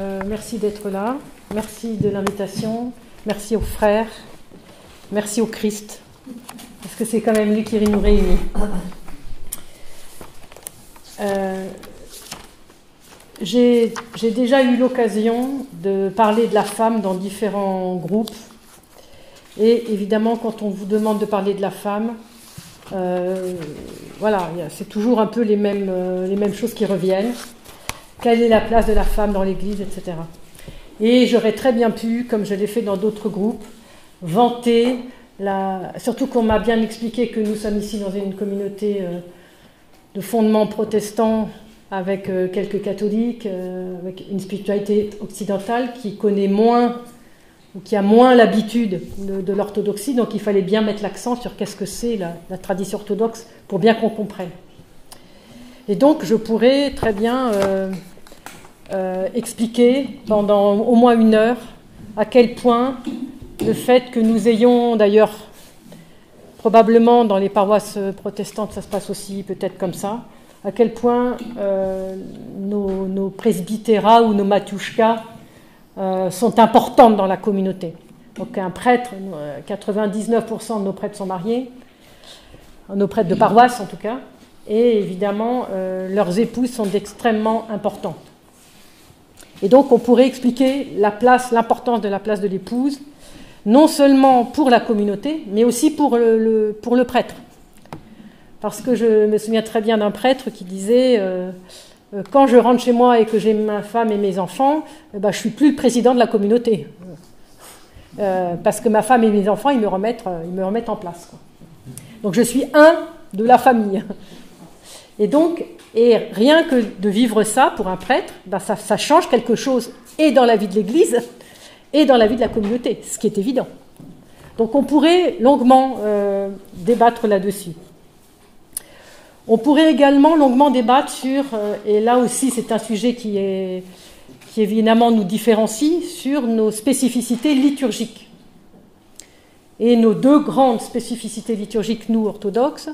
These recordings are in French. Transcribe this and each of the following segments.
Euh, merci d'être là. Merci de l'invitation. Merci aux frères. Merci au Christ. Parce que c'est quand même lui qui nous réunit. Euh, J'ai déjà eu l'occasion de parler de la femme dans différents groupes. Et évidemment, quand on vous demande de parler de la femme, euh, voilà, c'est toujours un peu les mêmes, les mêmes choses qui reviennent quelle est la place de la femme dans l'Église, etc. Et j'aurais très bien pu, comme je l'ai fait dans d'autres groupes, vanter, surtout qu'on m'a bien expliqué que nous sommes ici dans une communauté euh, de fondement protestant avec euh, quelques catholiques, euh, avec une spiritualité occidentale qui connaît moins ou qui a moins l'habitude de, l'orthodoxie, donc il fallait bien mettre l'accent sur qu'est-ce que c'est la, tradition orthodoxe pour bien qu'on comprenne. Et donc je pourrais très bien euh, expliquer pendant au moins une heure à quel point le fait que nous ayons d'ailleurs probablement dans les paroisses protestantes ça se passe aussi peut-être comme ça à quel point euh, nos, nos, ou nos matushkas euh, sont importantes dans la communauté. Donc un prêtre, 99% de nos prêtres sont mariés, nos prêtres de paroisse en tout cas, et évidemment leurs épouses sont extrêmement importantes. Et donc on pourrait expliquer la place, l'importance de la place de l'épouse, non seulement pour la communauté, mais aussi pour le, pour le prêtre. Parce que je me souviens très bien d'un prêtre qui disait euh, euh, quand je rentre chez moi et que j'ai ma femme et mes enfants, eh ben, je suis plus le président de la communauté. Euh, parce que ma femme et mes enfants, ils me remettent, ils me remettent en place. Donc je suis un de la famille. Et donc, rien que de vivre ça pour un prêtre, ben ça, change quelque chose et dans la vie de l'Église et dans la vie de la communauté, ce qui est évident. Donc on pourrait longuement euh, débattre là-dessus. On pourrait également longuement débattre sur, euh, et là aussi c'est un sujet qui évidemment nous différencie, sur nos spécificités liturgiques. Et nos deux grandes spécificités liturgiques, nous orthodoxes,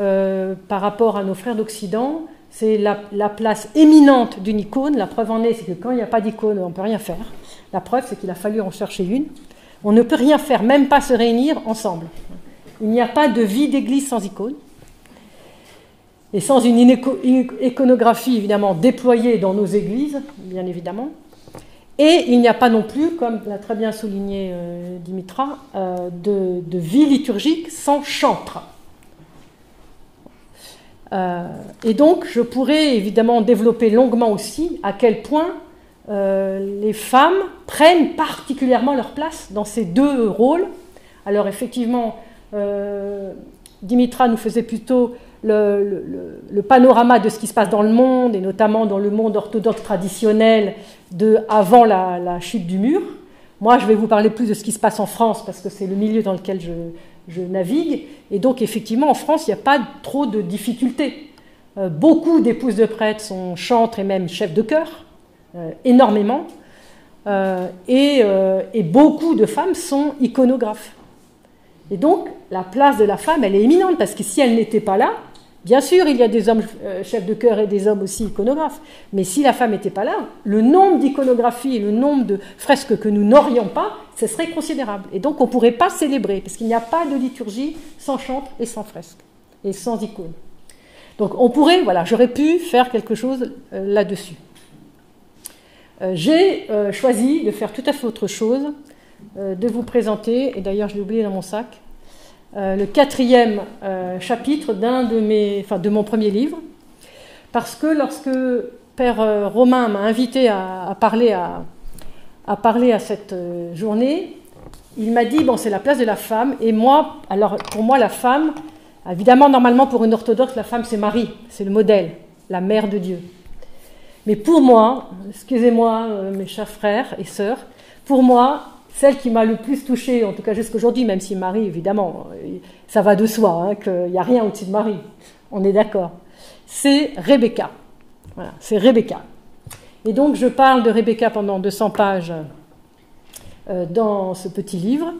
euh, par rapport à nos frères d'Occident, c'est la, place éminente d'une icône. La preuve en est, c'est que quand il n'y a pas d'icône, on ne peut rien faire. La preuve, c'est qu'il a fallu en chercher une. On ne peut rien faire, même pas se réunir ensemble. Il n'y a pas de vie d'église sans icône. Et sans une iconographie, évidemment, déployée dans nos églises, bien évidemment. Et il n'y a pas non plus, comme l'a très bien souligné euh, Dimitra, euh, de, de vie liturgique sans chantre. Euh, et donc, je pourrais évidemment développer longuement aussi à quel point euh, les femmes prennent particulièrement leur place dans ces deux rôles. Alors, effectivement, euh, Dimitra nous faisait plutôt le, panorama de ce qui se passe dans le monde, et notamment dans le monde orthodoxe traditionnel de avant la, la chute du mur. Moi, je vais vous parler plus de ce qui se passe en France, parce que c'est le milieu dans lequel je, je navigue. Et donc, effectivement, en France, il n'y a pas trop de difficultés. Euh, beaucoup d'épouses de prêtres sont chantres et même chefs de chœur, euh, énormément. Euh, et, et, beaucoup de femmes sont iconographes. Et donc, la place de la femme, elle est éminente, parce que si elle n'était pas là, Bien sûr, il y a des hommes chefs de chœur et des hommes aussi iconographes, mais si la femme n'était pas là, le nombre d'iconographies et le nombre de fresques que nous n'aurions pas, ce serait considérable. Et donc on ne pourrait pas célébrer, parce qu'il n'y a pas de liturgie sans chantre et sans fresque, et sans icône. Donc on pourrait, voilà, j'aurais pu faire quelque chose euh, là-dessus. Euh, j'ai euh, choisi de faire tout à fait autre chose, de vous présenter, et d'ailleurs je l'ai oublié dans mon sac, le quatrième chapitre d'un de mes, enfin de mon premier livre, parce que lorsque Père Romain m'a invité à parler à, à parler à cette euh, journée, il m'a dit bon, c'est la place de la femme. Et moi, alors pour moi, la femme, évidemment, normalement pour une orthodoxe, la femme c'est Marie, c'est le modèle, la mère de Dieu. Mais pour moi, excusez-moi, euh, mes chers frères et sœurs, pour moi, celle qui m'a le plus touchée, en tout cas jusqu'à aujourd'hui, même si Marie, évidemment, euh, ça va de soi, hein, qu'il n'y a rien au-dessus de Marie, on est d'accord, c'est Rebecca. Voilà, c'est Rebecca. Et donc je parle de Rebecca pendant 200 pages euh, dans ce petit livre.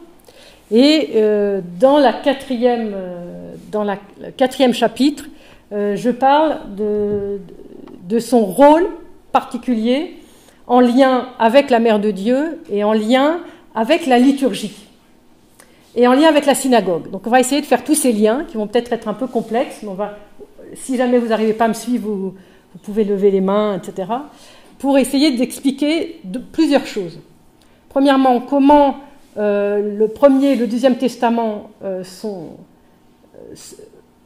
Et euh, dans, quatrième, euh, le quatrième chapitre, je parle de, son rôle particulier en lien avec la Mère de Dieu et en lien avec la liturgie et en lien avec la synagogue. Donc on va essayer de faire tous ces liens qui vont peut-être être un peu complexes, mais on va, si jamais vous n'arrivez pas à me suivre, vous, pouvez lever les mains, etc., pour essayer d'expliquer plusieurs choses. Premièrement, comment euh, le premier et le deuxième testament euh, euh,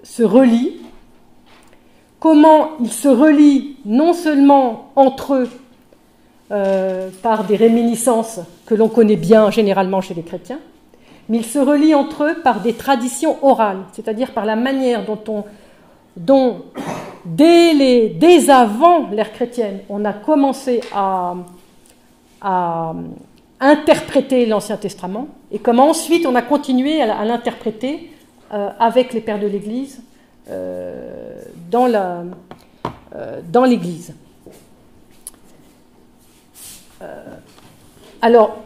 se relient, comment ils se relient non seulement entre eux par des réminiscences que l'on connaît bien généralement chez les chrétiens, mais ils se relient entre eux par des traditions orales, c'est-à-dire par la manière dont on, dont dès, les, avant l'ère chrétienne, on a commencé à, interpréter l'Ancien Testament et comment ensuite on a continué à, l'interpréter euh, avec les pères de l'Église euh, euh, dans l'Église. alors,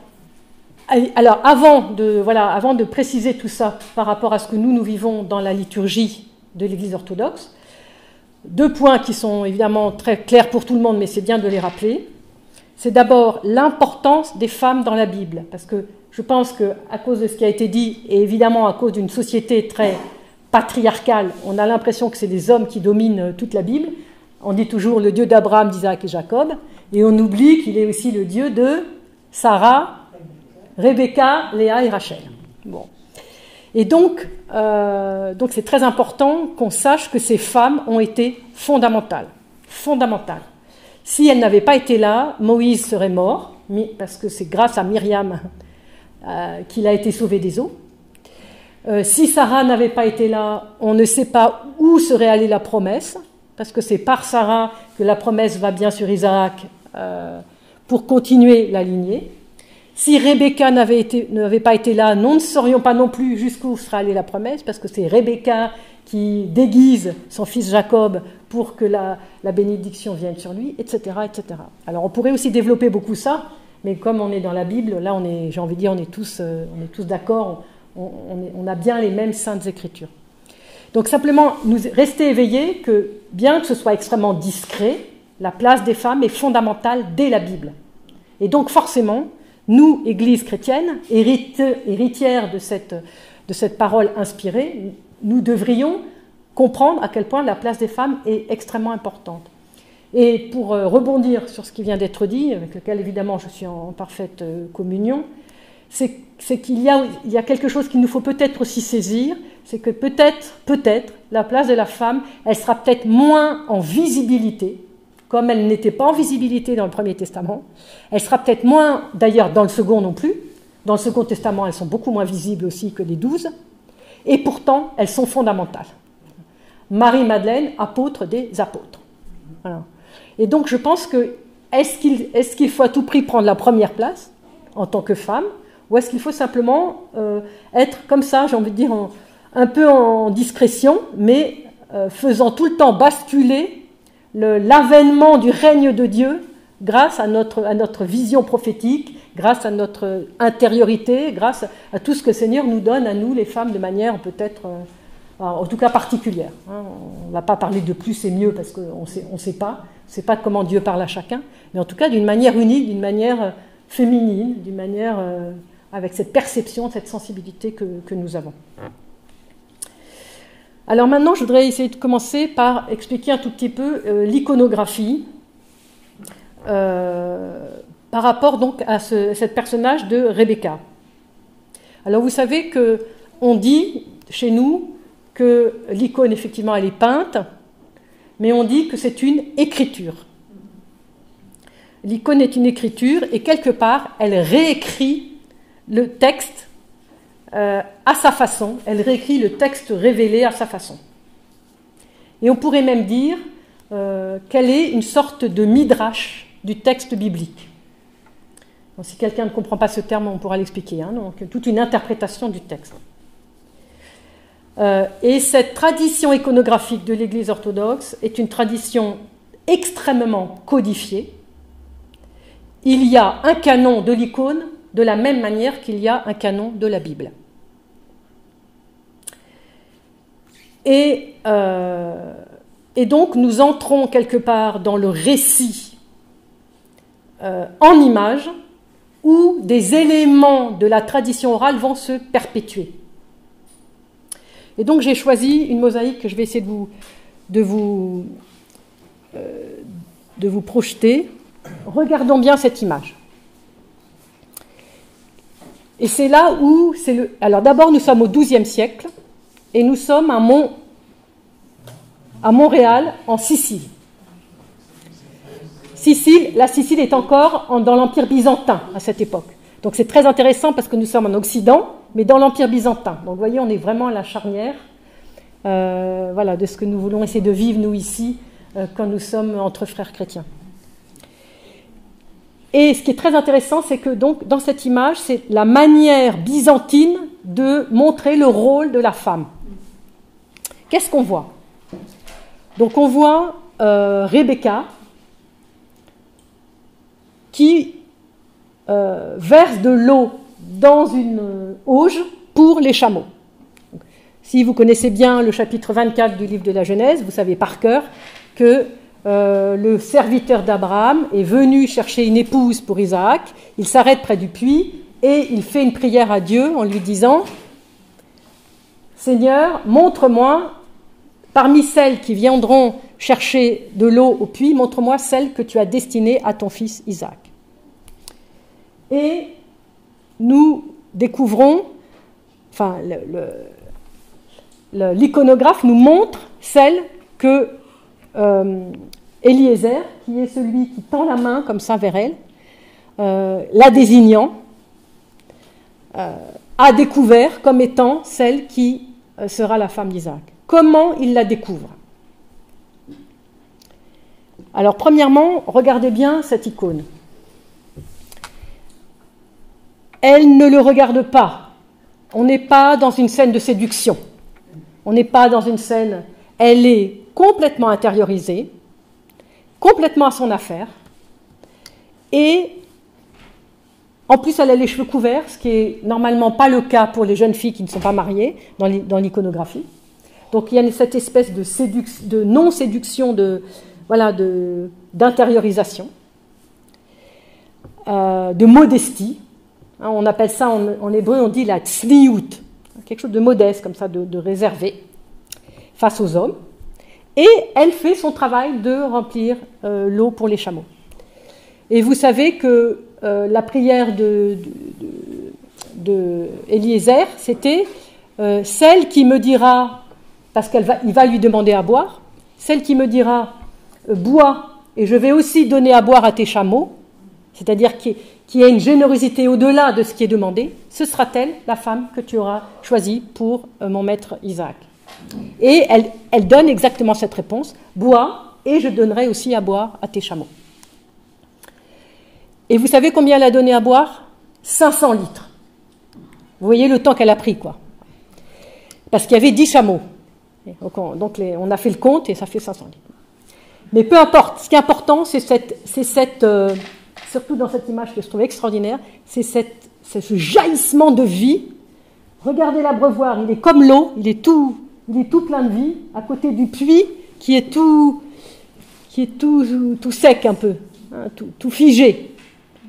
alors avant, de, voilà, avant de préciser tout ça par rapport à ce que nous, nous vivons dans la liturgie de l'Église orthodoxe, deux points qui sont évidemment très clairs pour tout le monde, mais c'est bien de les rappeler c'est d'abord l'importance des femmes dans la Bible, parce que je pense que à cause de ce qui a été dit, et évidemment à cause d'une société très patriarcale, on a l'impression que c'est les hommes qui dominent euh, toute la Bible. On dit toujours le Dieu d'Abraham, d'Isaac et Jacob, et on oublie qu'il est aussi le Dieu de Sarah, Rebecca, Léa et Rachel. Bon. Et donc, euh, donc c'est très important qu'on sache que ces femmes ont été fondamentales, fondamentales. Si elle n'avait pas été là, Moïse serait mort, parce que c'est grâce à Myriam euh, qu'il a été sauvé des eaux. Euh, si Sarah n'avait pas été là, on ne sait pas où serait allée la promesse, parce que c'est par Sarah que la promesse va bien sur Isaac pour continuer la lignée. Si Rebecca n'avait, pas été là, nous ne saurions pas non plus jusqu'où serait allée la promesse, parce que c'est Rebecca qui déguise son fils Jacob pour que la, bénédiction vienne sur lui, etc., etc. Alors on pourrait aussi développer beaucoup ça, mais comme on est dans la Bible, là j'ai envie de dire, on est tous, euh, d'accord, on, a bien les mêmes saintes écritures. Donc simplement, nous rester éveillés que bien que ce soit extrêmement discret, la place des femmes est fondamentale dès la Bible. Et donc forcément, nous, Église chrétienne, de cette, de cette parole inspirée, nous devrions comprendre à quel point la place des femmes est extrêmement importante. Et pour euh, rebondir sur ce qui vient d'être dit, avec lequel évidemment je suis en parfaite euh, communion, c'est qu'il y, y, a quelque chose qu'il nous faut peut-être aussi saisir, c'est que peut-être, peut-être, la place de la femme, elle sera peut-être moins en visibilité, comme elle n'était pas en visibilité dans le Premier Testament. Elle sera peut-être moins, d'ailleurs, dans le Second non plus. Dans le Second Testament, elles sont beaucoup moins visibles aussi que les douze. Et pourtant, elles sont fondamentales. Marie-Madeleine, apôtre des apôtres. Et donc, je pense que est-ce qu'il faut à tout prix prendre la première place en tant que femme ou est-ce qu'il faut simplement euh, être comme ça, j'ai envie de dire, un peu en discrétion, mais euh, faisant tout le temps basculer l'avènement du règne de Dieu grâce à notre, à notre vision prophétique, grâce à notre intériorité, grâce à tout ce que le Seigneur nous donne à nous, les femmes, de manière peut-être, euh, en tout cas particulière. Hein. On ne va pas parler de plus et mieux parce qu'on ne sait pas, on sait pas comment Dieu parle à chacun, mais en tout cas d'une manière unique, d'une manière euh, féminine, d'une manière euh, avec cette perception, cette sensibilité que nous avons. Alors maintenant, je voudrais essayer de commencer par expliquer un tout petit peu l'iconographie. Euh, par rapport donc à ce personnage de Rebecca. Alors vous savez que on dit chez nous que l'icône effectivement elle est peinte, mais on dit que c'est une écriture. L'icône est une écriture et quelque part elle réécrit le texte euh, à sa façon, elle réécrit le texte révélé à sa façon. Et on pourrait même dire euh, qu'elle est une sorte de midrash du texte biblique si quelqu'un ne comprend pas ce terme, on pourra l'expliquer. Hein, donc, toute une interprétation du texte. Euh, et cette tradition iconographique de l'Église orthodoxe est une tradition extrêmement codifiée. Il y a un canon de l'icône de la même manière qu'il y a un canon de la Bible. Et, euh, et donc nous entrons quelque part dans le récit euh, en images où des éléments de la tradition orale vont se perpétuer. Et donc j'ai choisi une mosaïque que je vais essayer de vous, de vous, euh, projeter. Regardons bien cette image. Et c'est là où. Alors d'abord, nous sommes au XIIe siècle et nous sommes à, Mont... à Montréal, en Sicile. Sicile, la Sicile est encore dans l'Empire byzantin à cette époque. Donc c'est très intéressant parce que nous sommes en Occident, mais dans l'Empire byzantin. Donc vous voyez, on est vraiment à la charnière euh, voilà, de ce que nous voulons essayer de vivre, nous, ici, euh, quand nous sommes entre frères chrétiens. Et ce qui est très intéressant, c'est que donc dans cette image, c'est la manière byzantine de montrer le rôle de la femme. Qu'est-ce qu'on voit? Donc on voit euh, Rebecca qui euh, verse de l'eau dans une auge pour les chameaux. Si vous connaissez bien le chapitre 24 du livre de la Genèse, vous savez par cœur que euh, le serviteur d'Abraham est venu chercher une épouse pour Isaac, il s'arrête près du puits et il fait une prière à Dieu en lui disant, Seigneur, montre-moi, parmi celles qui viendront chercher de l'eau au puits, montre-moi celle que tu as destinée à ton fils Isaac. Et nous découvrons, enfin, l'iconographe nous montre celle que euh, Eliezer, qui est celui qui tend la main comme ça vers elle, euh, la désignant, euh, a découvert comme étant celle qui sera la femme d'Isaac. Comment il la découvre Alors, premièrement, regardez bien cette icône. Elle ne le regarde pas. On n'est pas dans une scène de séduction. On n'est pas dans une scène. Elle est complètement intériorisée, complètement à son affaire, et en plus elle a les cheveux couverts, ce qui est normalement pas le cas pour les jeunes filles qui ne sont pas mariées dans l'iconographie. Donc il y a cette espèce de, de non-séduction, de, voilà, d'intériorisation, euh, de modestie. Hein, on appelle ça en, hébreu, on dit la tzliout, quelque chose de modeste, comme ça, de réservé face aux hommes et elle fait son travail de remplir euh, l'eau pour les chameaux. Et vous savez que euh, la prière de, de, c'était celle qui me dira, parce qu'il va, va lui demander à boire, celle qui me dira bois et je vais aussi donner à boire à tes chameaux, c'est-à-dire qu'il y ait une générosité au-delà de ce qui est demandé, ce sera-t-elle la femme que tu auras choisie pour mon maître Isaac et elle, donne exactement cette réponse bois, et je donnerai aussi à boire à tes chameaux. Et vous savez combien elle a donné à boire? 500 litres. Vous voyez le temps qu'elle a pris, quoi. Parce qu'il y avait 10 chameaux. Donc, on, a fait le compte et ça fait 500 litres. Mais peu importe, ce qui est important, c'est cette, euh, surtout dans cette image que je trouve extraordinaire, c'est ce jaillissement de vie. Regardez l'abreuvoir, il est comme l'eau, il est tout, il est tout plein de vie, à côté du puits qui est tout, qui est tout, tout sec un peu, hein, tout, figé,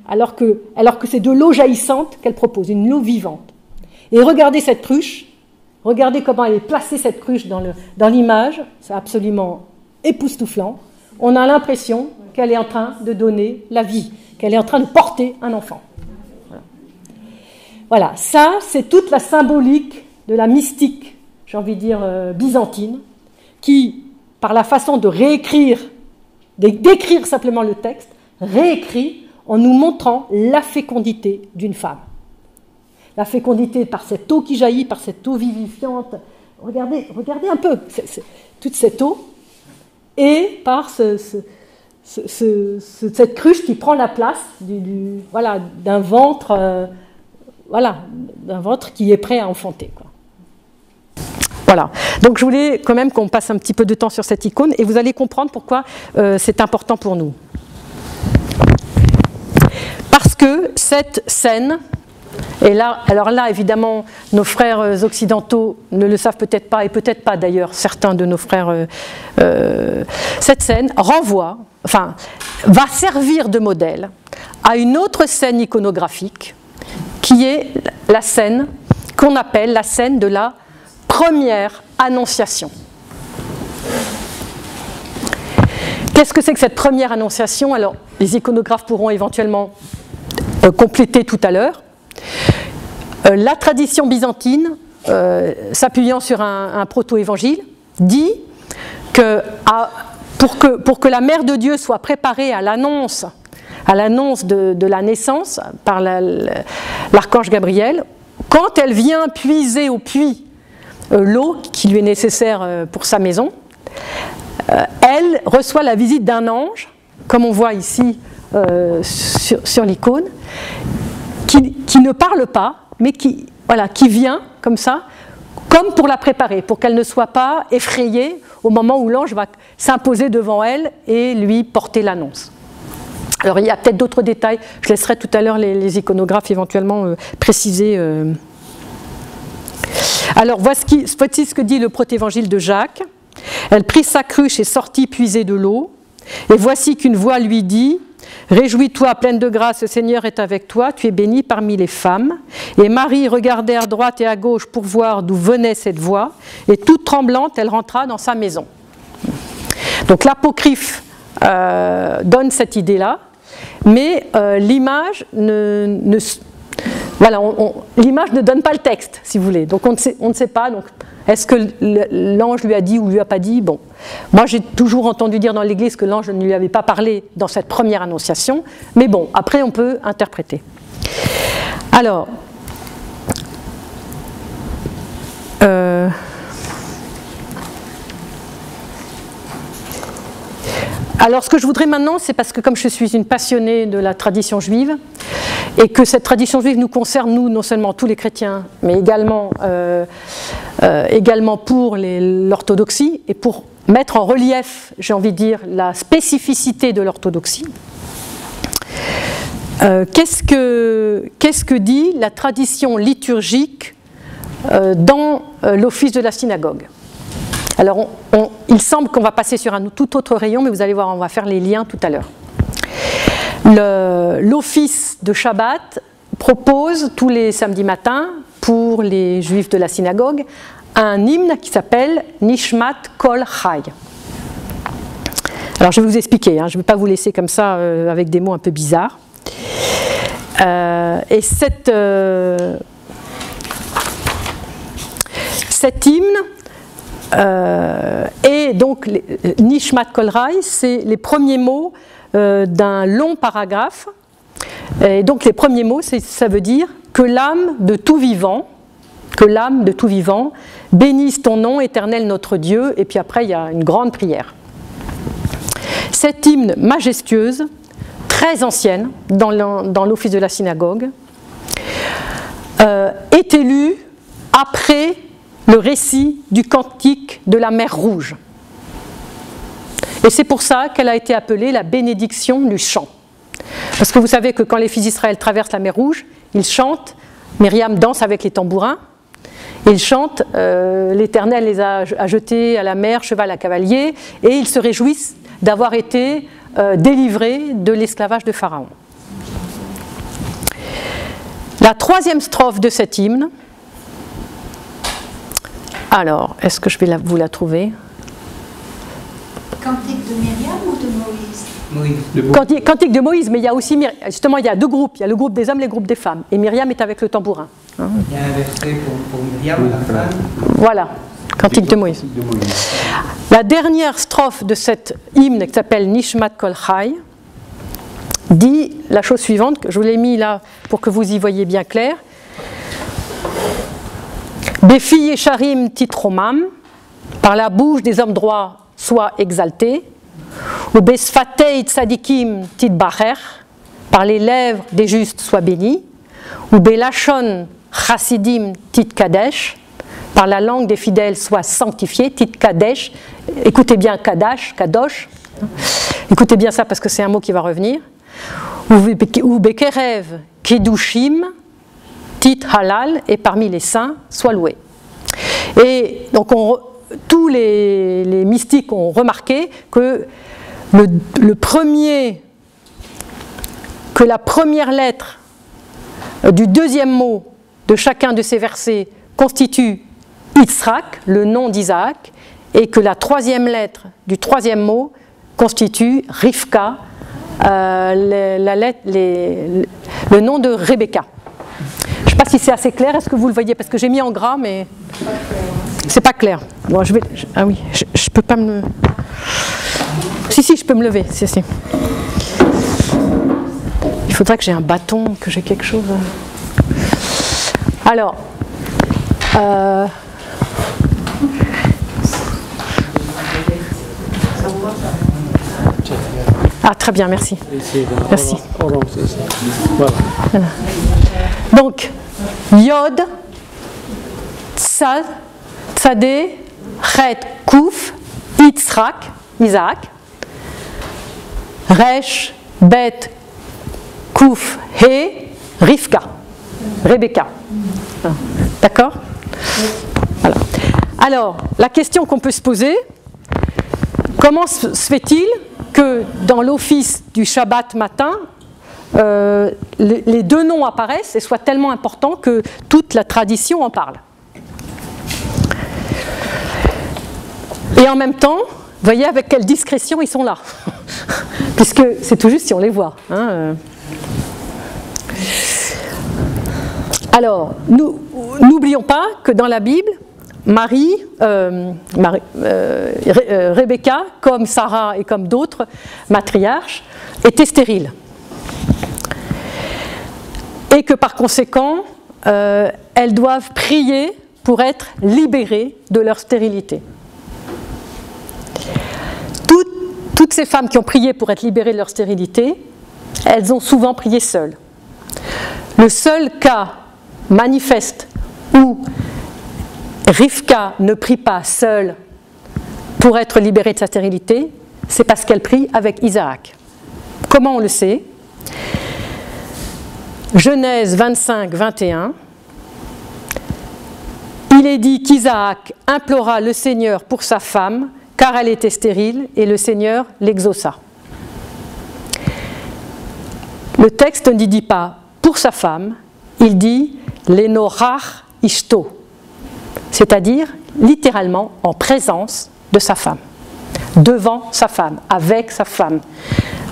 alors que, alors que c'est de l'eau jaillissante qu'elle propose, une eau vivante. Et regardez cette cruche, regardez comment elle est placée cette cruche dans, l'image, c'est absolument époustouflant. On a l'impression qu'elle est en train de donner la vie, qu'elle est en train de porter un enfant. voilà ça c'est toute la symbolique de la mystique j'ai envie de dire, euh, byzantine, qui, par la façon de réécrire, d'écrire simplement le texte, réécrit en nous montrant la fécondité d'une femme. La fécondité par cette eau qui jaillit, par cette eau vivifiante. Regardez, regardez un peu toute cette eau, et par cette cruche qui prend la place voilà, d'un ventre, euh, voilà, ventre qui est prêt à enfanter. Voilà. Donc je voulais quand même qu'on passe un petit peu de temps sur cette icône et vous allez comprendre pourquoi euh, c'est important pour nous. Parce que cette scène Et là, alors là, évidemment, nos frères occidentaux ne le savent peut-être pas, et peut-être pas d'ailleurs certains de nos frères. Euh, euh, cette scène renvoie, enfin, va servir de modèle à une autre scène iconographique, qui est la scène qu'on appelle la scène de la première annonciation. Qu'est-ce que c'est que cette première annonciation? Alors, les iconographes pourront éventuellement euh, compléter tout à l'heure. Euh, la tradition byzantine, euh, s'appuyant sur un, proto-évangile, dit que, pour que, la mère de Dieu soit préparée à l'annonce à l'annonce de, la naissance par l'archange Gabriel, quand elle vient puiser au puits l'eau qui lui est nécessaire pour sa maison, elle reçoit la visite d'un ange, comme on voit ici sur l'icône, qui, ne parle pas, mais qui, voilà, qui vient comme ça, comme pour la préparer, pour qu'elle ne soit pas effrayée au moment où l'ange va s'imposer devant elle et lui porter l'annonce. Alors il y a peut-être d'autres détails, je laisserai tout à l'heure les, iconographes éventuellement euh, préciser. Euh. Alors voici, voici ce que dit le protévangile de Jacques. Elle prit sa cruche et sortit puiser de l'eau. Et voici qu'une voix lui dit Réjouis-toi, pleine de grâce, le Seigneur est avec toi, tu es bénie parmi les femmes. Et Marie regardait à droite et à gauche pour voir d'où venait cette voix, et toute tremblante, elle rentra dans sa maison. Donc l'apocryphe euh, donne cette idée-là, mais euh, l'image ne, voilà, l'image ne donne pas le texte, si vous voulez. Donc on ne sait, pas. Donc est-ce que l'ange lui a dit ou lui a pas dit? Bon, moi j'ai toujours entendu dire dans l'Église que l'ange ne lui avait pas parlé dans cette première annonciation, mais bon, après on peut interpréter. Alors, euh, Alors ce que je voudrais maintenant, c'est parce que comme je suis une passionnée de la tradition juive, et que cette tradition juive nous concerne, nous, non seulement tous les chrétiens, mais également, euh, euh, également pour l'orthodoxie, et pour mettre en relief, j'ai envie de dire, la spécificité de l'orthodoxie. Euh, qu'est-ce, que, qu'est-ce que dit la tradition liturgique dans l'office de la synagogue? Alors, il semble qu'on va passer sur un tout autre rayon, mais vous allez voir, on va faire les liens tout à l'heure. L'office de Shabbat propose tous les samedis matins, pour les juifs de la synagogue, un hymne qui s'appelle Nishmat Kol Chai. Alors je vais vous expliquer, hein, je ne vais pas vous laisser comme ça euh, avec des mots un peu bizarres. Euh, et cette, euh, cet hymne et donc, Nishmat Kolrai, c'est les premiers mots d'un long paragraphe. Et donc, les premiers mots, ça veut dire que l'âme de tout vivant, que l'âme de tout vivant bénisse ton nom, éternel notre Dieu. Et puis après, il y a une grande prière. Cette hymne majestueuse, très ancienne dans l'office de la synagogue, euh, est élue après le récit du cantique de la mer Rouge. Et c'est pour ça qu'elle a été appelée la bénédiction du chant. Parce que vous savez que quand les fils d'Israël traversent la mer Rouge, ils chantent, Myriam danse avec les tambourins, ils chantent euh, L'Éternel les a, jetés à la mer, cheval à cavalier, et ils se réjouissent d'avoir été euh, délivrés de l'esclavage de Pharaon. La troisième strophe de cet hymne, alors, est-ce que je vais vous la trouver? Cantique de Myriam ou de Moïse Cantique, cantique, de Moïse, mais il y a aussi, justement, il y a deux groupes. Il y a le groupe des hommes et le groupe des femmes. Et Myriam est avec le tambourin. Hein. il y a un verset pour, Myriam, la femme. Voilà, cantique de Moïse. La dernière strophe de cet hymne qui s'appelle Nishmat Kol Chai dit la chose suivante, que je vous l'ai mis là pour que vous y voyez bien clair. Béfi et Charim titromam, par la bouche des hommes droits soit exalté, ou Besfatei tzadikim titbacher, par les lèvres des justes soit béni, ou Belachon chassidim titkadesh, par la langue des fidèles soit sanctifié, titkadesh, écoutez bien kadash, kadosh, écoutez bien ça parce que c'est un mot qui va revenir, ou Bekerev kedushim, petite halal et parmi les saints, soit loué. Et donc tous les, mystiques ont remarqué que la première lettre du deuxième mot de chacun de ces versets constitue Yitzhak, le nom d'Isaac, et que la troisième lettre du troisième mot constitue Rivka, euh, le nom de Rebecca. Je ne sais pas si c'est assez clair, est-ce que vous le voyez? Parce que j'ai mis en gras, mais c'est pas clair. Bon, je vais, ah oui, je, peux pas me. Si, si, je peux me lever. Si, si. Il faudrait que j'ai un bâton, que j'ai quelque chose. Alors, euh, Ah, très bien, merci. Merci. Donc, Yod, Tsad, Tzadé, Chet, Kouf, Yitzhak, Isaac, Resh, Bet, Kouf, He, Rivka, Rebecca. D'accord Alors, la question qu'on peut se poser, comment se fait-il que dans l'office du Shabbat matin, euh, les, deux noms apparaissent et soient tellement importants que toute la tradition en parle? Et en même temps, voyez avec quelle discrétion ils sont là, puisque c'est tout juste si on les voit. Hein, euh. Alors, n'oublions pas que dans la Bible, Marie, euh, euh, Rebecca, comme Sarah et comme d'autres matriarches, étaient stériles. Et que par conséquent, elles doivent prier pour être libérées de leur stérilité. Toutes ces femmes qui ont prié pour être libérées de leur stérilité, elles ont souvent prié seules. Le seul cas manifeste où Rivka ne prie pas seule pour être libérée de sa stérilité, c'est parce qu'elle prie avec Isaac. Comment on le sait? Genèse 25, 21. Il est dit qu'Isaac implora le Seigneur pour sa femme, car elle était stérile, et le Seigneur l'exauça. Le texte ne dit pas pour sa femme, il dit l'enorach ishto, c'est-à-dire littéralement en présence de sa femme, devant sa femme, avec sa femme,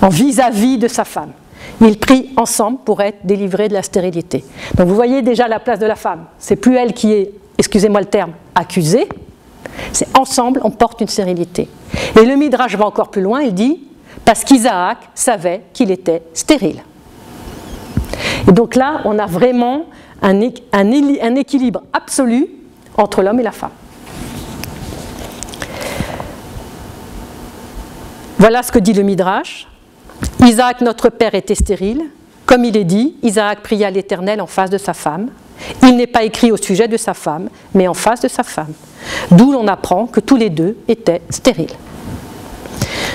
en vis-à-vis de sa femme. Ils prient ensemble pour être délivrés de la stérilité. Donc vous voyez déjà la place de la femme. C'est plus elle qui est, excusez-moi le terme, accusée. C'est ensemble on porte une stérilité. Et le Midrash va encore plus loin. Il dit parce qu'Isaac savait qu'il était stérile. Et donc là, on a vraiment un, un équilibre absolu entre l'homme et la femme. Voilà ce que dit le Midrash. Isaac, notre père, était stérile. Comme il est dit, Isaac pria l'Éternel en face de sa femme. Il n'est pas écrit au sujet de sa femme, mais en face de sa femme. D'où l'on apprend que tous les deux étaient stériles.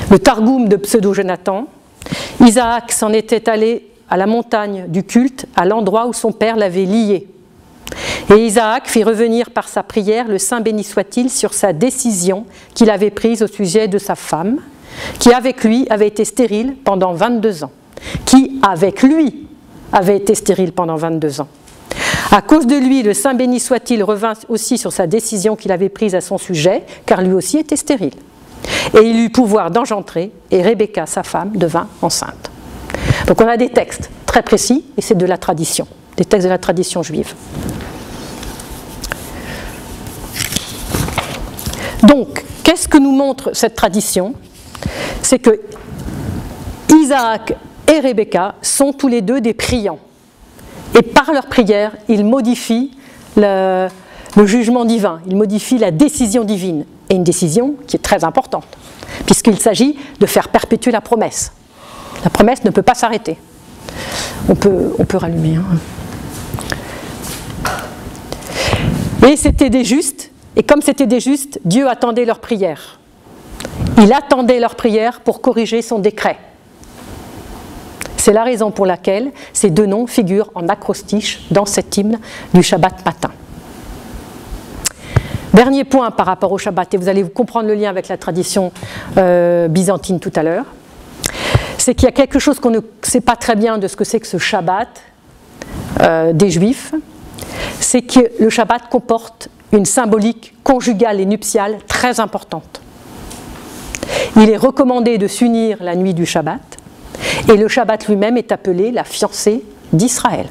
Le Targum de Pseudo-Jonathan, Isaac s'en était allé à la montagne du culte, à l'endroit où son père l'avait lié. Et Isaac fit revenir par sa prière le Saint béni soit-il sur sa décision qu'il avait prise au sujet de sa femme, qui avec lui avait été stérile pendant 22 ans, qui avec lui avait été stérile pendant 22 ans. À cause de lui, le Saint béni soit-il revint aussi sur sa décision qu'il avait prise à son sujet, car lui aussi était stérile. Et il eut pouvoir d'engendrer, et Rebecca, sa femme, devint enceinte. Donc on a des textes très précis, et c'est de la tradition, des textes de la tradition juive. Donc, qu'est-ce que nous montre cette tradition? C'est que Isaac et Rebecca sont tous les deux des priants. Et par leur prière, ils modifient le, jugement divin, ils modifient la décision divine. Et une décision qui est très importante, puisqu'il s'agit de faire perpétuer la promesse. La promesse ne peut pas s'arrêter. On peut, on peut rallumer. Hein. Et c'était des justes et comme c'était des justes, Dieu attendait leur prière. Il attendait leur prière pour corriger son décret. C'est la raison pour laquelle ces deux noms figurent en acrostiche dans cet hymne du Shabbat matin. Dernier point par rapport au Shabbat, et vous allez comprendre le lien avec la tradition euh, byzantine tout à l'heure, c'est qu'il y a quelque chose qu'on ne sait pas très bien de ce que c'est que ce Shabbat euh, des Juifs, c'est que le Shabbat comporte une symbolique conjugale et nuptiale très importante. Il est recommandé de s'unir la nuit du Shabbat, et le Shabbat lui-même est appelé la fiancée d'Israël.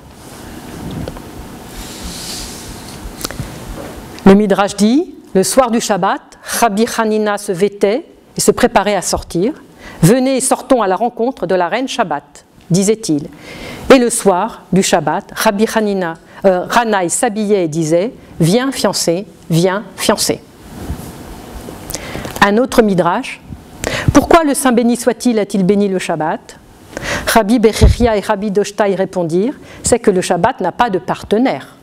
Le Midrash dit le soir du Shabbat, Rabbi Hanina se vêtait et se préparait à sortir. Venez et sortons à la rencontre de la reine Shabbat, disait-il. Et le soir du Shabbat, Rabbi Hanina, euh, s'habillait et disait Viens fiancé, viens fiancé. Un autre Midrash Pourquoi le Saint béni soit-il a-t-il béni le Shabbat? Rabbi Bechiria et Rabbi Doshtaï répondirent C'est que le Shabbat n'a pas de partenaire.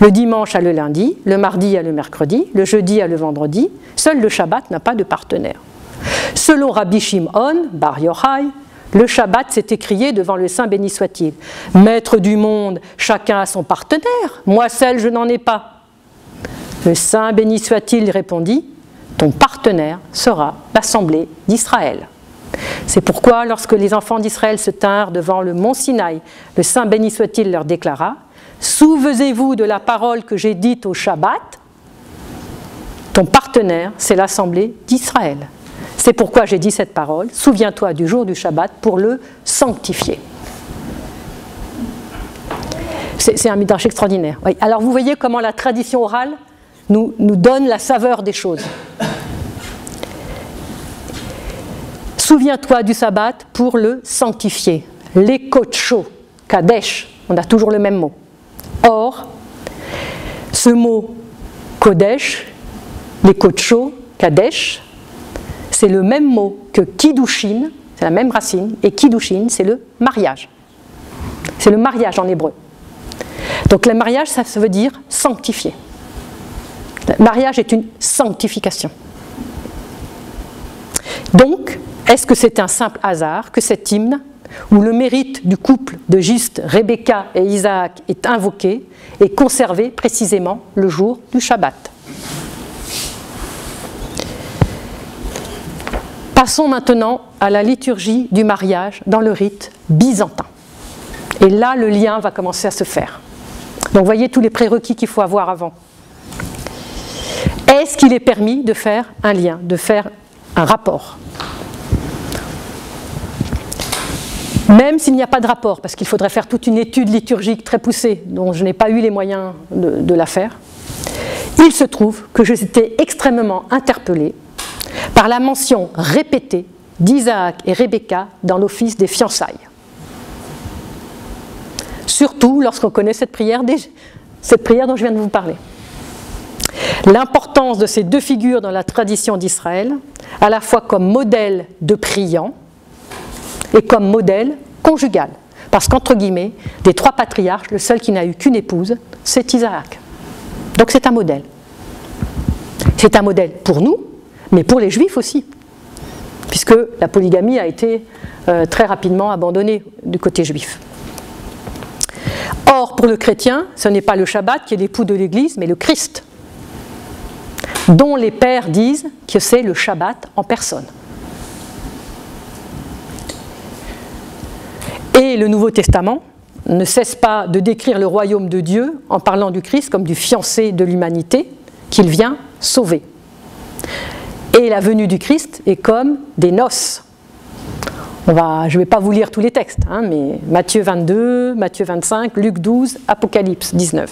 Le dimanche a le lundi, le mardi a le mercredi, le jeudi a le vendredi, seul le Shabbat n'a pas de partenaire. Selon Rabbi Shimon, Bar Yochai, le Shabbat s'est écrié devant le Saint béni soit-il. Maître du monde, chacun a son partenaire, moi seul je n'en ai pas. Le Saint béni soit-il répondit Ton partenaire sera l'assemblée d'Israël. C'est pourquoi, lorsque les enfants d'Israël se tinrent devant le mont Sinaï, le Saint béni soit-il leur déclara Souvenez-vous de la parole que j'ai dite au Shabbat Ton partenaire, c'est l'assemblée d'Israël. C'est pourquoi j'ai dit cette parole Souviens-toi du jour du Shabbat pour le sanctifier. C'est un midrash extraordinaire. Alors vous voyez comment la tradition orale nous, nous donne la saveur des choses. Souviens-toi du sabbat pour le sanctifier. Les chaud, Kadesh, on a toujours le même mot. Or, ce mot Kodesh, les chaud, Kadesh, c'est le même mot que Kiddushin, c'est la même racine, et Kiddushin, c'est le mariage. C'est le mariage en hébreu. Donc le mariage, ça veut dire sanctifier. Le mariage est une sanctification. Donc, est-ce que c'est un simple hasard que cet hymne, où le mérite du couple de juste Rebecca et Isaac est invoqué, est conservé précisément le jour du Shabbat? Passons maintenant à la liturgie du mariage dans le rite byzantin. Et là, le lien va commencer à se faire. Donc, voyez tous les prérequis qu'il faut avoir avant. Est-ce qu'il est permis de faire un lien, de faire un rapport? Même s'il n'y a pas de rapport, parce qu'il faudrait faire toute une étude liturgique très poussée, dont je n'ai pas eu les moyens de, la faire, il se trouve que j'étais extrêmement interpellée par la mention répétée d'Isaac et Rebecca dans l'office des fiançailles. Surtout lorsqu'on connaît cette prière, cette prière dont je viens de vous parler. L'importance de ces deux figures dans la tradition d'Israël, à la fois comme modèle de priant, et comme modèle conjugal. Parce qu'entre guillemets, des trois patriarches, le seul qui n'a eu qu'une épouse, c'est Isaac. Donc c'est un modèle. C'est un modèle pour nous, mais pour les juifs aussi, puisque la polygamie a été euh, très rapidement abandonnée du côté juif. Or, pour le chrétien, ce n'est pas le Shabbat qui est l'époux de l'Église, mais le Christ, dont les pères disent que c'est le Shabbat en personne. Et le Nouveau Testament ne cesse pas de décrire le royaume de Dieu en parlant du Christ comme du fiancé de l'humanité qu'il vient sauver. Et la venue du Christ est comme des noces. On va, je ne vais pas vous lire tous les textes, hein, mais Matthieu 22, Matthieu 25, Luc 12, Apocalypse 19.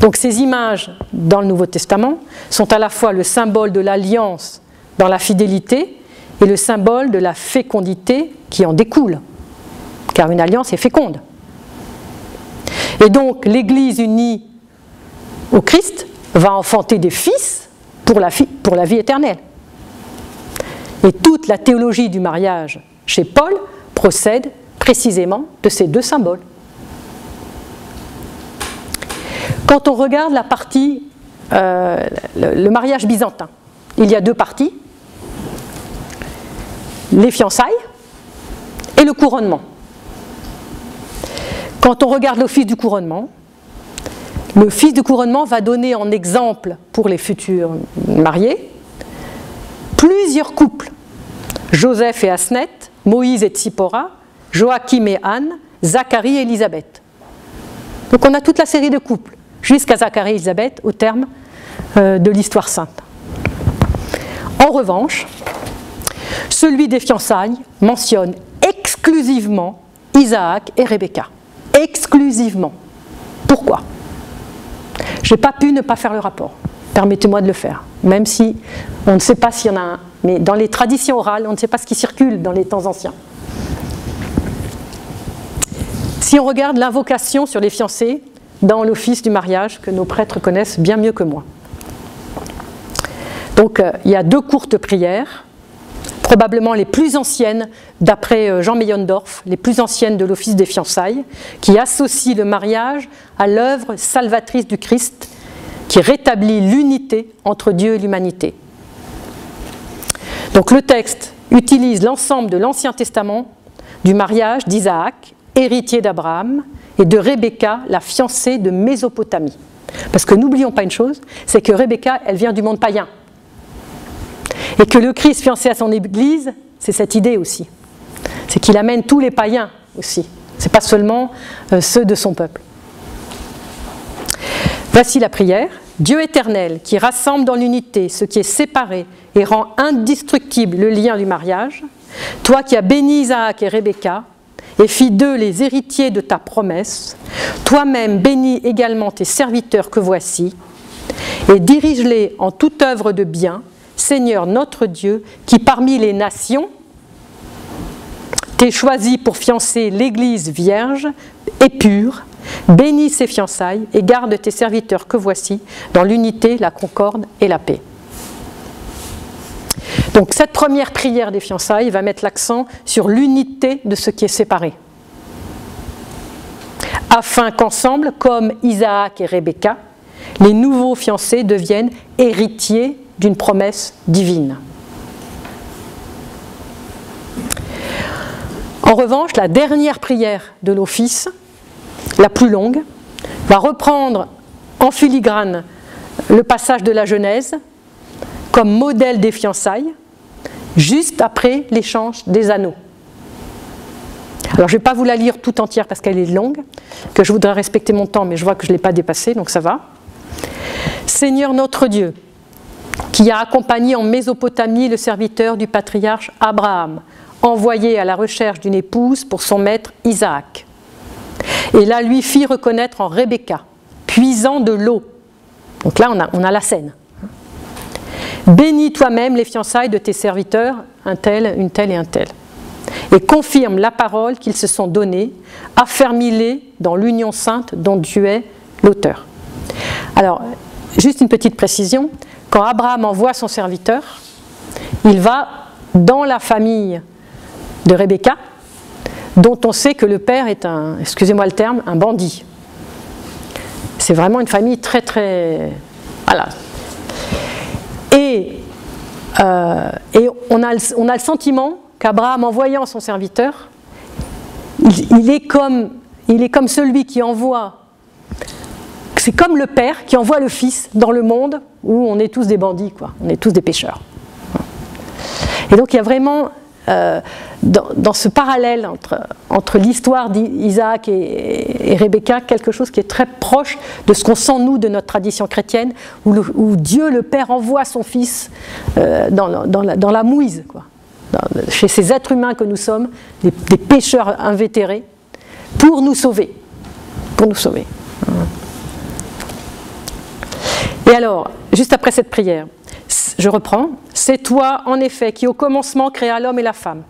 Donc ces images dans le Nouveau Testament sont à la fois le symbole de l'alliance dans la fidélité et le symbole de la fécondité qui en découle car une alliance est féconde. Et donc l'Église unie au Christ va enfanter des fils pour la, vie éternelle. Et toute la théologie du mariage chez Paul procède précisément de ces deux symboles. Quand on regarde la partie, euh, le mariage byzantin, il y a deux parties. Les fiançailles et le couronnement. Quand on regarde l'office du couronnement, fils du couronnement va donner en exemple pour les futurs mariés plusieurs couples Joseph et Asnet, Moïse et Tsipora, Joachim et Anne, Zacharie et Élisabeth. Donc on a toute la série de couples, jusqu'à Zacharie et Élisabeth au terme euh, de l'histoire sainte. En revanche, celui des fiançailles mentionne exclusivement Isaac et Rebecca. Exclusivement. Pourquoi? Je n'ai pas pu ne pas faire le rapport. Permettez-moi de le faire, même si on ne sait pas s'il y en a un. Mais dans les traditions orales, on ne sait pas ce qui circule dans les temps anciens. Si on regarde l'invocation sur les fiancés dans l'office du mariage, que nos prêtres connaissent bien mieux que moi. Donc euh, il y a deux courtes prières, probablement les plus anciennes, d'après euh, Jean Meyendorf, les plus anciennes de l'office des fiançailles, qui associent le mariage à l'œuvre salvatrice du Christ qui rétablit l'unité entre Dieu et l'humanité. Donc le texte utilise l'ensemble de l'Ancien Testament du mariage d'Isaac, héritier d'Abraham, et de Rebecca, la fiancée de Mésopotamie. Parce que n'oublions pas une chose, c'est que Rebecca, elle vient du monde païen. Et que le Christ fiancé à son Église, c'est cette idée aussi. C'est qu'il amène tous les païens aussi. Ce n'est pas seulement euh, ceux de son peuple. Voici la prière. Dieu éternel qui rassemble dans l'unité ce qui est séparé et rend indestructible le lien du mariage, toi qui as béni Isaac et Rebecca et fis d'eux les héritiers de ta promesse, toi-même bénis également tes serviteurs que voici, et dirige-les en toute œuvre de bien, Seigneur notre Dieu, qui parmi les nations t'es choisi pour fiancer l'Église vierge et pure, Bénis ses fiançailles et garde tes serviteurs que voici dans l'unité, la concorde et la paix. Donc cette première prière des fiançailles va mettre l'accent sur l'unité de ce qui est séparé. Afin qu'ensemble, comme Isaac et Rebecca, les nouveaux fiancés deviennent héritiers d'une promesse divine. En revanche, la dernière prière de l'office la plus longue, va reprendre en filigrane le passage de la Genèse comme modèle des fiançailles, juste après l'échange des anneaux. Alors je ne vais pas vous la lire tout entière parce qu'elle est longue, que je voudrais respecter mon temps, mais je vois que je ne l'ai pas dépassée, donc ça va. Seigneur notre Dieu, qui a accompagné en Mésopotamie le serviteur du patriarche Abraham, envoyé à la recherche d'une épouse pour son maître Isaac et la lui fit reconnaître en Rebecca, puisant de l'eau. Donc là, on a, on a la scène. Bénis toi-même les fiançailles de tes serviteurs, un tel, une telle et un tel. Et confirme la parole qu'ils se sont donnée, affermis-les dans l'union sainte dont Dieu est l'auteur. Alors, juste une petite précision, quand Abraham envoie son serviteur, il va dans la famille de Rebecca, dont on sait que le père est un, excusez-moi le terme, un bandit. C'est vraiment une famille très très... Voilà. Et, euh, et on, a le, on, a le, sentiment qu'Abraham, en voyant son serviteur, il, est comme, il est comme celui qui envoie... C'est comme le père qui envoie le fils dans le monde où on est tous des bandits, quoi. on est tous des pêcheurs. Et donc il y a vraiment euh, dans, ce parallèle entre, l'histoire d'Isaac et, Rebecca, quelque chose qui est très proche de ce qu'on sent nous de notre tradition chrétienne, où, Dieu le Père envoie son Fils euh, dans, la, mouise, chez ces êtres humains que nous sommes, des, des pécheurs invétérés, pour nous sauver. Pour nous sauver. Et alors, juste après cette prière, je reprends, c'est toi en effet qui au commencement créa l'homme et la femme,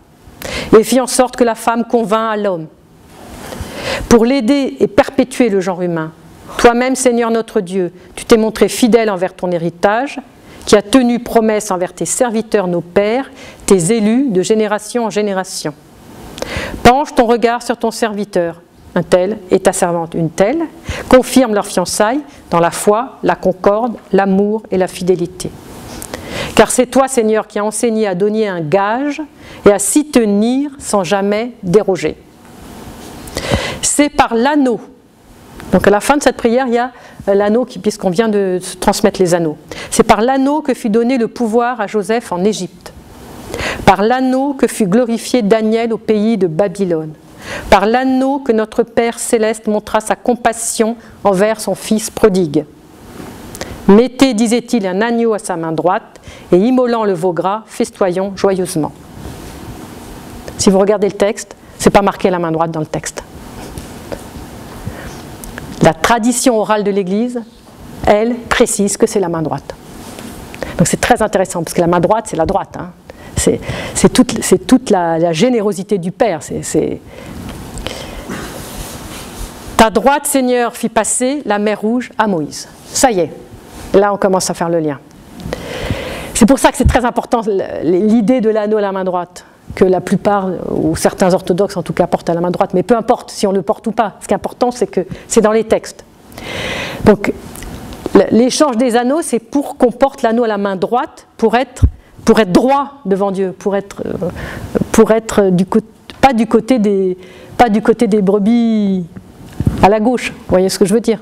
et fit en sorte que la femme convint à l'homme. Pour l'aider et perpétuer le genre humain, toi-même Seigneur notre Dieu, tu t'es montré fidèle envers ton héritage, qui a tenu promesse envers tes serviteurs, nos pères, tes élus de génération en génération. Penche ton regard sur ton serviteur, un tel, et ta servante, une telle, confirme leur fiançailles dans la foi, la concorde, l'amour et la fidélité Car c'est toi, Seigneur, qui as enseigné à donner un gage et à s'y tenir sans jamais déroger. C'est par l'anneau. Donc à la fin de cette prière, il y a l'anneau, puisqu'on vient de transmettre les anneaux. C'est par l'anneau que fut donné le pouvoir à Joseph en Égypte. Par l'anneau que fut glorifié Daniel au pays de Babylone. Par l'anneau que notre Père céleste montra sa compassion envers son Fils prodigue. Mettez, disait-il, un agneau à sa main droite, et immolant le veau gras, festoyons joyeusement. Si vous regardez le texte, c'est pas marqué la main droite dans le texte. La tradition orale de l'Église, elle, précise que c'est la main droite. Donc c'est très intéressant, parce que la main droite, c'est la droite. Hein. C'est toute, la, générosité du Père. Ta droite, Seigneur, fit passer la mer rouge à Moïse. Ça y est, là on commence à faire le lien. C'est pour ça que c'est très important l'idée de l'anneau à la main droite, que la plupart, ou certains orthodoxes en tout cas, portent à la main droite. Mais peu importe si on le porte ou pas, ce qui est important, c'est que c'est dans les textes. Donc, l'échange des anneaux, c'est pour qu'on porte l'anneau à la main droite, pour être, pour être droit devant Dieu, pour être, euh, pour être du, pas, du côté des, pas du côté des brebis à la gauche. Vous voyez ce que je veux dire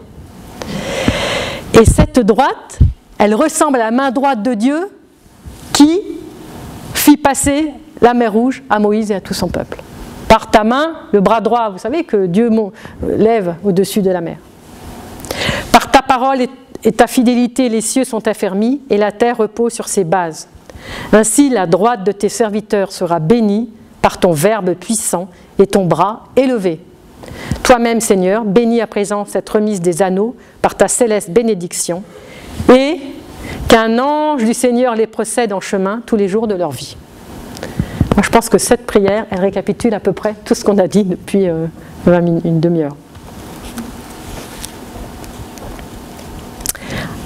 Et cette droite, elle ressemble à la main droite de Dieu qui fit passer la mer Rouge à Moïse et à tout son peuple. Par ta main, le bras droit, vous savez que Dieu lève au-dessus de la mer. Par ta parole et ta fidélité, les cieux sont affermis et la terre repose sur ses bases. Ainsi, la droite de tes serviteurs sera bénie par ton verbe puissant et ton bras élevé. Toi-même, Seigneur, bénis à présent cette remise des anneaux par ta céleste bénédiction et qu'un ange du Seigneur les procède en chemin tous les jours de leur vie. Moi, je pense que cette prière, elle récapitule à peu près tout ce qu'on a dit depuis euh, une demi-heure.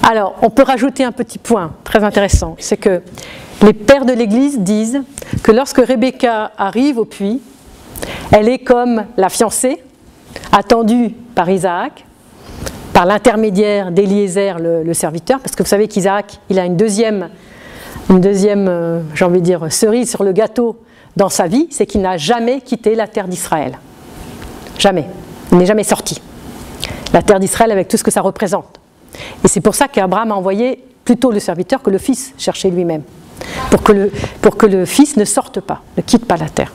Alors, on peut rajouter un petit point très intéressant, c'est que les pères de l'Église disent que lorsque Rebecca arrive au puits, elle est comme la fiancée, attendue par Isaac, par l'intermédiaire d'Éliézer, le, serviteur, parce que vous savez qu'Isaac, il a une deuxième, une deuxième euh, j'ai envie de dire, cerise sur le gâteau dans sa vie, c'est qu'il n'a jamais quitté la terre d'Israël. Jamais. Il n'est jamais sorti. La terre d'Israël avec tout ce que ça représente. Et c'est pour ça qu'Abraham a envoyé plutôt le serviteur que le fils chercher lui-même, pour que le, pour que le fils ne sorte pas, ne quitte pas la terre.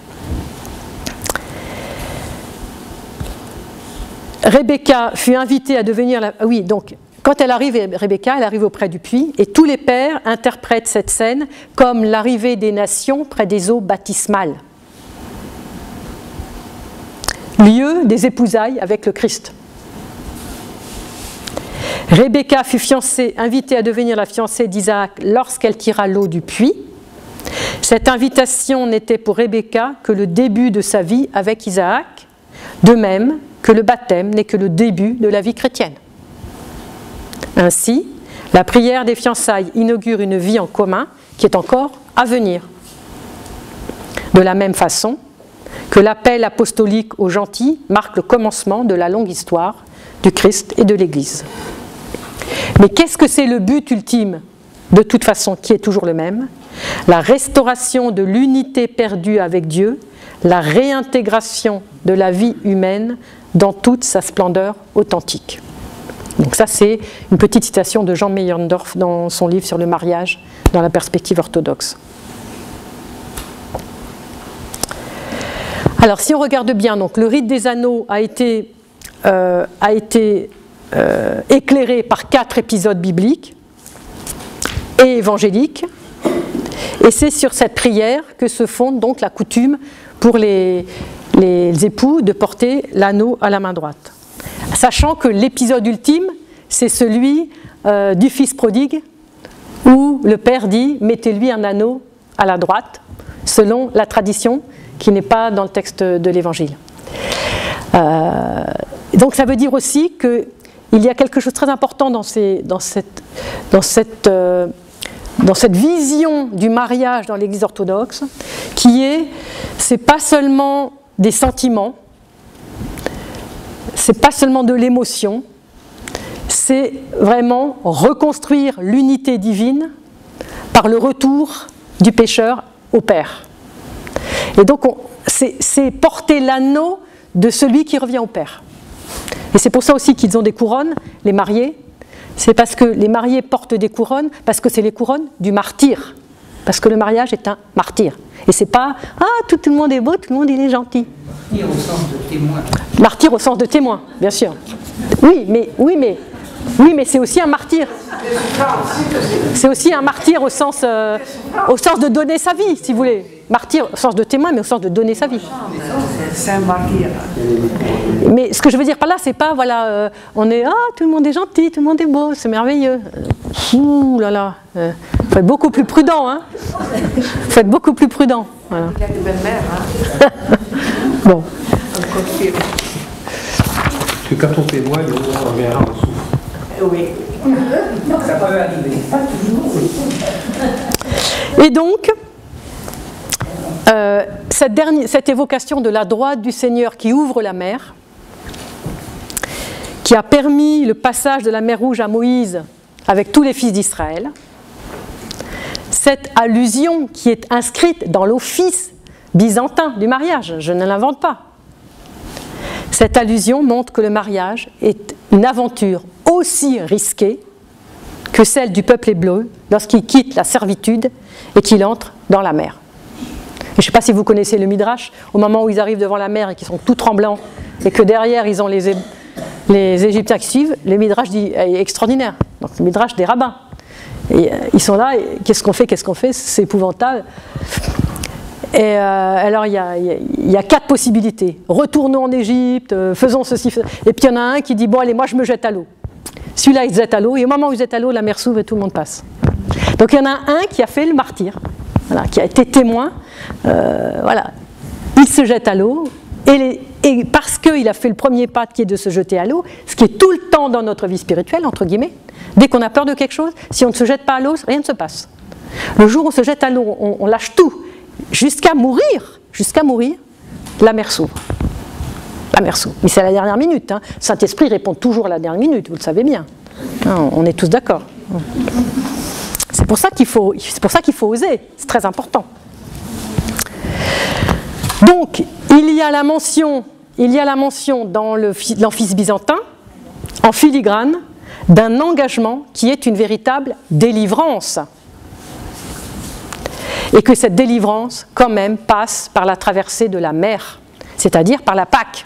Rebecca fut invitée à devenir la... Ah oui, donc quand elle arrive, Rebecca, elle arrive auprès du puits, et tous les pères interprètent cette scène comme l'arrivée des nations près des eaux baptismales, lieu des épousailles avec le Christ. Rebecca fut fiancée, invitée à devenir la fiancée d'Isaac lorsqu'elle tira l'eau du puits. Cette invitation n'était pour Rebecca que le début de sa vie avec Isaac, de même que le baptême n'est que le début de la vie chrétienne. Ainsi, la prière des fiançailles inaugure une vie en commun qui est encore à venir. De la même façon que l'appel apostolique aux gentils marque le commencement de la longue histoire du Christ et de l'Église. Mais qu'est-ce que c'est le but ultime, de toute façon, qui est toujours le même? La restauration de l'unité perdue avec Dieu, la réintégration de la vie humaine dans toute sa splendeur authentique. Donc ça, c'est une petite citation de Jean Meyerndorf dans son livre sur le mariage dans la perspective orthodoxe. Alors, si on regarde bien, donc le rite des anneaux a été, euh, a été euh, éclairé par quatre épisodes bibliques et évangéliques, et c'est sur cette prière que se fonde donc la coutume pour les, époux de porter l'anneau à la main droite. Sachant que l'épisode ultime, c'est celui euh, du fils prodigue, où le père dit mettez-lui un anneau à la droite, selon la tradition qui n'est pas dans le texte de l'évangile. Euh, donc ça veut dire aussi qu'il y a quelque chose de très important euh, dans cette vision du mariage dans l'Église orthodoxe, qui est, c'est pas seulement des sentiments, c'est pas seulement de l'émotion, c'est vraiment reconstruire l'unité divine par le retour du pécheur au Père. Et donc, c'est porter l'anneau de celui qui revient au Père. Et c'est pour ça aussi qu'ils ont des couronnes, les mariés. C'est parce que les mariés portent des couronnes, parce que c'est les couronnes du martyr. Parce que le mariage est un martyr. Et c'est pas Ah, tout, le monde est beau, tout le monde il est gentil. Martyr au sens de témoin. Martyr au sens de témoin, bien sûr. Oui, mais, oui, mais oui, mais c'est aussi un martyr. C'est aussi un martyr au sens, euh, au sens de donner sa vie, si vous voulez. Martyr au sens de témoin, mais au sens de donner sa vie. C'est un martyr. Mais ce que je veux dire par là, c'est pas, voilà, euh, on est, ah, tout le monde est gentil, tout le monde est beau, c'est merveilleux. Ouh là là, il euh, faut être beaucoup plus prudent, hein. faut être beaucoup plus prudent. Voilà. Hein. bon. Parce que quand on témoigne, on verra, on souffre. Oui. Ça peut arriver. Et donc, euh, cette, évocation de la droite du Seigneur qui ouvre la mer, qui a permis le passage de la mer Rouge à Moïse avec tous les fils d'Israël, cette allusion qui est inscrite dans l'office byzantin du mariage, je ne l'invente pas. Cette allusion montre que le mariage est une aventure aussi risquée que celle du peuple hébreu lorsqu'il quitte la servitude et qu'il entre dans la mer. Je ne sais pas si vous connaissez le Midrash, au moment où ils arrivent devant la mer et qu'ils sont tout tremblants et que derrière ils ont les, Égyptiens qui suivent, le Midrash dit, est extraordinaire. Donc le Midrash des rabbins. Euh, ils sont là, qu'est-ce qu'on fait, qu'est-ce qu'on fait? C'est épouvantable. Et euh, alors, il y, a, quatre possibilités. Retournons en Égypte, euh, faisons ceci. Et puis, il y en a un qui dit Bon, allez, moi, je me jette à l'eau. Celui-là, il se jette à l'eau. Et au moment où il se jette à l'eau, la mer s'ouvre et tout le monde passe. Donc, il y en a un qui a fait le martyr, qui a été témoin. Euh, voilà. Il se jette à l'eau. Et, et parce qu'il a fait le premier pas qui est de se jeter à l'eau, ce qui est tout le temps dans notre vie spirituelle, entre guillemets, dès qu'on a peur de quelque chose, si on ne se jette pas à l'eau, rien ne se passe. Le jour où on se jette à l'eau, on lâche tout jusqu'à mourir, jusqu'à mourir, la mer s'ouvre. La mer s'ouvre. Mais c'est à la dernière minute. Hein. Saint-Esprit répond toujours à la dernière minute, vous le savez bien. Hein, on est tous d'accord. C'est pour ça qu'il faut, oser. C'est très important. Donc, il y a la mention, il y a la mention dans l'Amphis byzantin, en filigrane, d'un engagement qui est une véritable délivrance et que cette délivrance, quand même, passe par la traversée de la mer, c'est-à-dire par la Pâque.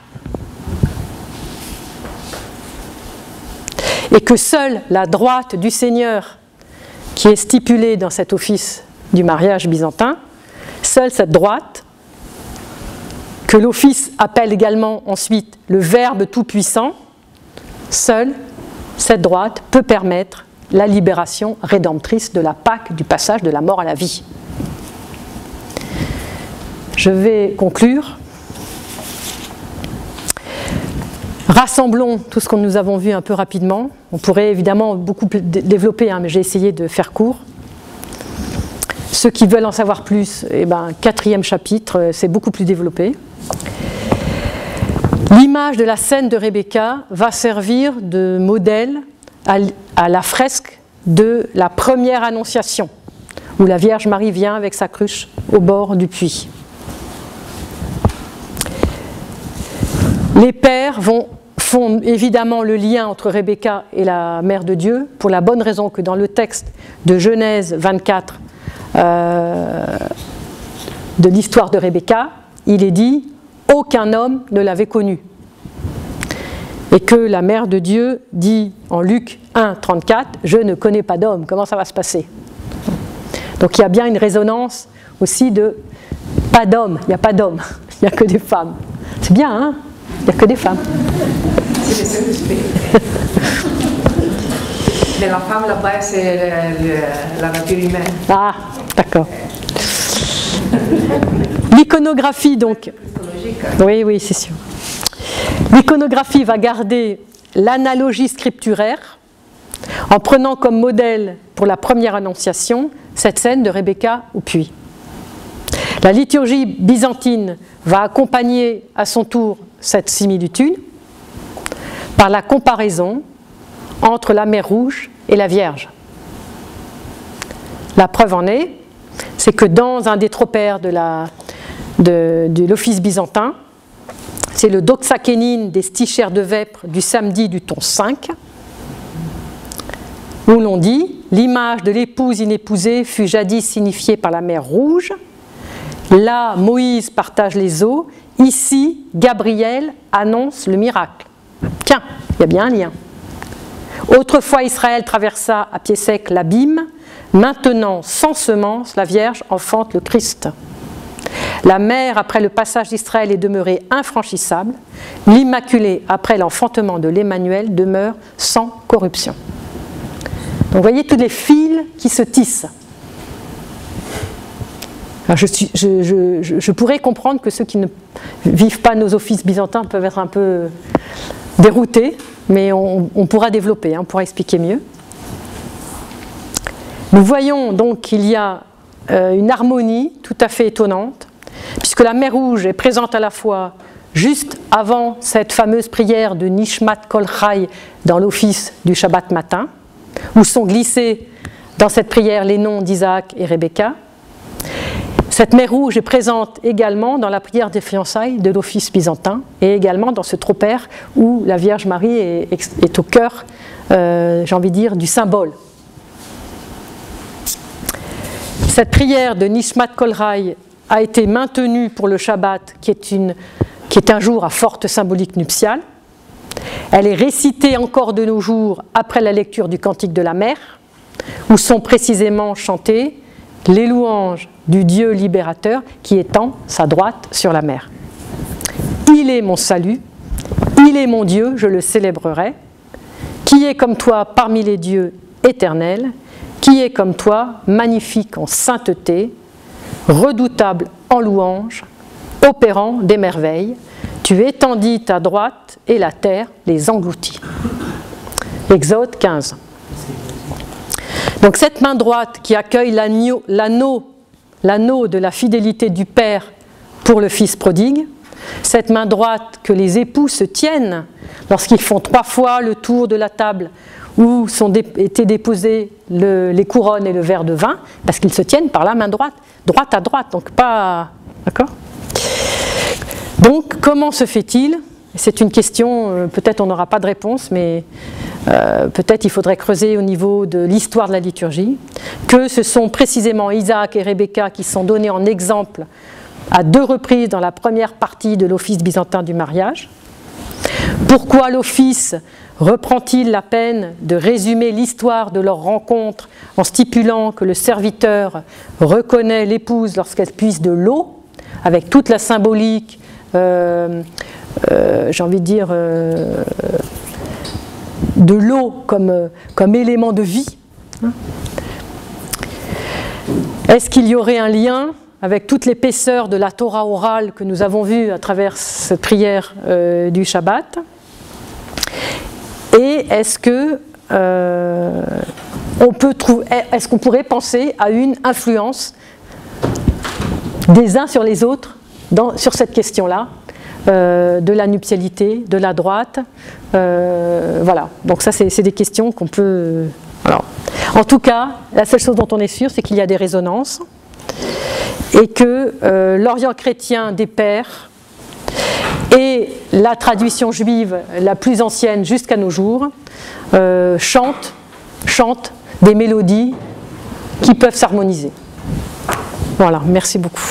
Et que seule la droite du Seigneur, qui est stipulée dans cet office du mariage byzantin, seule cette droite, que l'office appelle également ensuite le Verbe tout-puissant, seule cette droite peut permettre la libération rédemptrice de la Pâque, du passage de la mort à la vie. Je vais conclure. Rassemblons tout ce que nous avons vu un peu rapidement. On pourrait évidemment beaucoup développer, hein, mais j'ai essayé de faire court. Ceux qui veulent en savoir plus, eh ben, quatrième chapitre, euh, c'est beaucoup plus développé. L'image de la scène de Rebecca va servir de modèle à la fresque de la première annonciation, où la Vierge Marie vient avec sa cruche au bord du puits. Les pères vont, font évidemment le lien entre Rebecca et la mère de Dieu, pour la bonne raison que dans le texte de Genèse 24 euh, de l'histoire de Rebecca, il est dit aucun homme ne l'avait connue. Et que la mère de Dieu dit en Luc 1, 34, je ne connais pas d'homme, comment ça va se passer? Donc il y a bien une résonance aussi de pas d'homme, il n'y a pas d'homme, il n'y a que des femmes. C'est bien, hein? Il n'y a que des femmes. Mais la femme là-bas, c'est la nature humaine. Ah, d'accord. L'iconographie, donc. Oui, oui, c'est sûr. L'iconographie va garder l'analogie scripturaire en prenant comme modèle pour la première annonciation cette scène de Rebecca au puits. La liturgie byzantine va accompagner à son tour cette similitude par la comparaison entre la mer Rouge et la Vierge. La preuve en est, c'est que dans un des tropères de l'office byzantin, c'est le doxakénine des stichères de vêpres du samedi du ton 5, où l'on dit L'image de l'épouse inépousée fut jadis signifiée par la mer Rouge. Là, Moïse partage les eaux. Ici, Gabriel annonce le miracle. Tiens, il y a bien un lien. Autrefois, Israël traversa à pied sec l'abîme. Maintenant, sans semence, la Vierge enfante le Christ. La mer, après le passage d'Israël, est demeurée infranchissable. L'Immaculée, après l'enfantement de l'Emmanuel, demeure sans corruption. Vous voyez tous les fils qui se tissent. Je, pourrais comprendre que ceux qui ne vivent pas nos offices byzantins peuvent être un peu déroutés, mais on, pourra développer, hein, on pourra expliquer mieux. Nous voyons donc qu'il y a euh, une harmonie tout à fait étonnante, puisque la mer Rouge est présente à la fois juste avant cette fameuse prière de Nishmat Kol Chai dans l'office du Shabbat matin, où sont glissés dans cette prière les noms d'Isaac et Rebecca. Cette mer rouge est présente également dans la prière des fiançailles de l'office byzantin et également dans ce tropère où la Vierge Marie est, au cœur, euh, j'ai envie de dire, du symbole. Cette prière de Nishmat Kolrai a été maintenue pour le Shabbat, qui est, qui est un jour à forte symbolique nuptiale. Elle est récitée encore de nos jours après la lecture du Cantique de la mer, où sont précisément chantées les louanges du Dieu libérateur qui étend sa droite sur la mer. Il est mon salut, il est mon Dieu, je le célébrerai. Qui est comme toi parmi les dieux éternels, qui est comme toi magnifique en sainteté, redoutable en louange, opérant des merveilles. Tu étendis ta droite et la terre les engloutit. Exode 15. Donc cette main droite qui accueille l'anneau, l'anneau de la fidélité du Père pour le Fils prodigue, cette main droite que les époux se tiennent lorsqu'ils font trois fois le tour de la table où sont été déposées les couronnes et le verre de vin, parce qu'ils se tiennent par la main droite, droite à droite, donc pas... D'accord? Donc comment se fait-il? C'est une question, euh, peut-être on n'aura pas de réponse, mais euh, peut-être il faudrait creuser au niveau de l'histoire de la liturgie, que ce sont précisément Isaac et Rebecca qui sont donnés en exemple à deux reprises dans la première partie de l'office byzantin du mariage. Pourquoi l'office reprend-il la peine de résumer l'histoire de leur rencontre en stipulant que le serviteur reconnaît l'épouse lorsqu'elle puise de l'eau, avec toute la symbolique euh, euh, j'ai envie de dire, de l'eau comme, comme élément de vie. Est-ce qu'il y aurait un lien avec toute l'épaisseur de la Torah orale que nous avons vue à travers cette prière euh, du Shabbat? Et est-ce que on trouver, est-ce qu'on pourrait penser à une influence des uns sur les autres sur cette question-là? Euh, de la nuptialité, de la droite. Euh, voilà, donc ça c'est des questions qu'on peut... En tout cas, la seule chose dont on est sûr, c'est qu'il y a des résonances et que euh, l'Orient chrétien des pères et la tradition juive la plus ancienne jusqu'à nos jours chantent, chantent des mélodies qui peuvent s'harmoniser. Voilà, merci beaucoup.